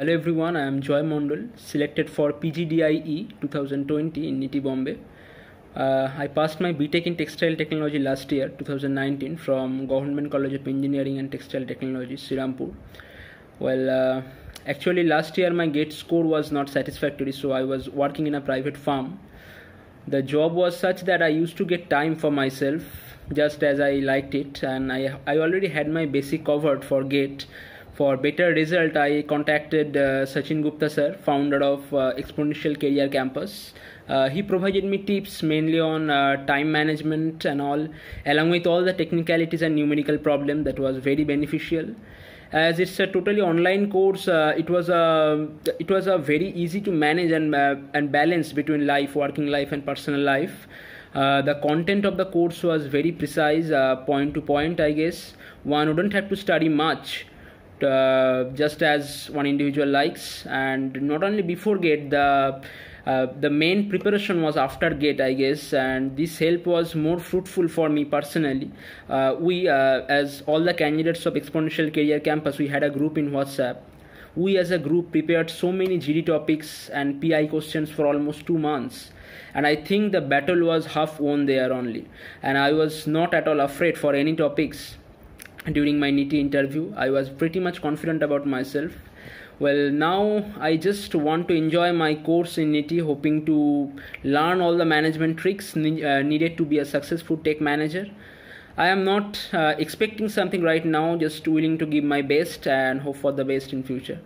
Hello everyone, I am Joy Mondal, selected for PGDIE 2020 in NITIE Bombay. Uh, I passed my BTech in Textile Technology last year, 2019, from Government College of Engineering and Textile Technology, Srirampur. Well, uh, actually, last year my GATE score was not satisfactory, so I was working in a private firm. The job was such that I used to get time for myself just as I liked it, and I, I already had my basic covered for GATE for better result i contacted uh, sachin gupta sir founder of uh, exponential career campus. Uh, he provided me tips mainly on uh, time management and all along with all the technicalities and numerical problem that was very beneficial. As it's a totally online course uh, it was a it was a very easy to manage and uh, and balance between life working life and personal life. Uh, the content of the course was very precise uh, point to point i guess. One wouldn't have to study much uh, just as one individual likes. And not only before gate the uh, the main preparation was after gate i guess. And this help was more fruitful for me personally. Uh, we uh, as all the candidates of exponential career campus we had a group in whatsapp. We as a group prepared so many gd topics and pi questions for almost two months. And i think the battle was half won there only. And i was not at all afraid for any topics during my NITIE interview. I was pretty much confident about myself. Well, now I just want to enjoy my course in NITIE, hoping to learn all the management tricks uh, needed to be a successful tech manager. I am not uh, expecting something right now, just willing to give my best and hope for the best in future.